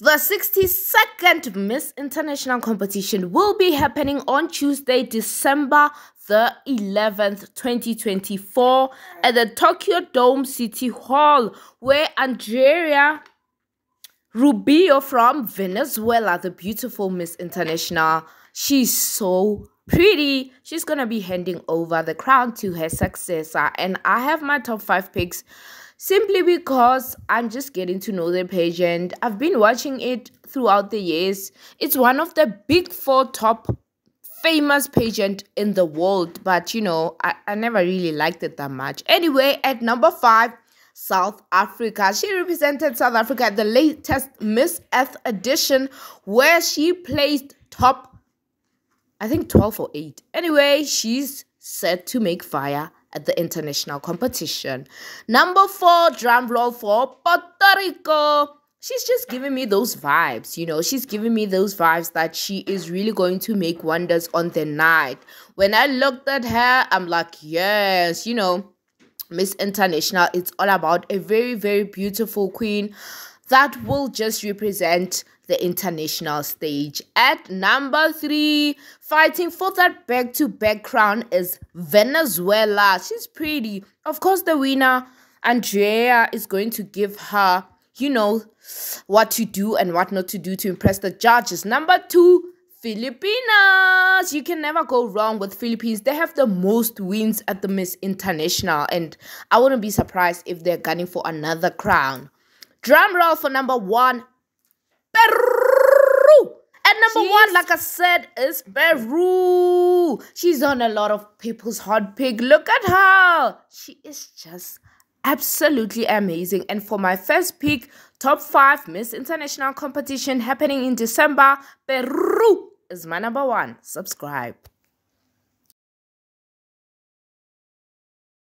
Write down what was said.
The 62nd Miss International competition will be happening on Tuesday, December the 11th, 2024 at the Tokyo Dome City Hall where Andrea Rubio from Venezuela, the beautiful Miss International, she's so pretty. She's going to be handing over the crown to her successor and I have my top 5 picks simply because I'm just getting to know the pageant. I've been watching it throughout the years. It's one of the big four top famous pageant in the world, but you know, I, I never really liked it that much. Anyway, at number five, South Africa. She represented South Africa at the latest Miss Earth edition, where she placed top, I think 12 or 8. Anyway, she's set to make fire at the international competition. Number four, drum roll for Puerto Rico. She's just giving me those vibes, you know, she's giving me those vibes that she is really going to make wonders on the night. When I looked at her, I'm like, yes, you know, Miss International, it's all about a very, very beautiful queen that will just represent the international stage. At number three, fighting for that back to back crown is Venezuela. She's pretty. Of course, the winner, Andrea, is going to give her, you know, what to do and what not to do to impress the judges. Number two, Filipinas. You can never go wrong with Philippines. They have the most wins at the Miss International, and I wouldn't be surprised if they're gunning for another crown. Drum roll for number one, Peru. And number Jeez. one, like I said, is Peru. She's on a lot of people's hot pick. Look at her. She is just absolutely amazing. And for my first pick, top five Miss International competition happening in December, Peru is my number one. Subscribe.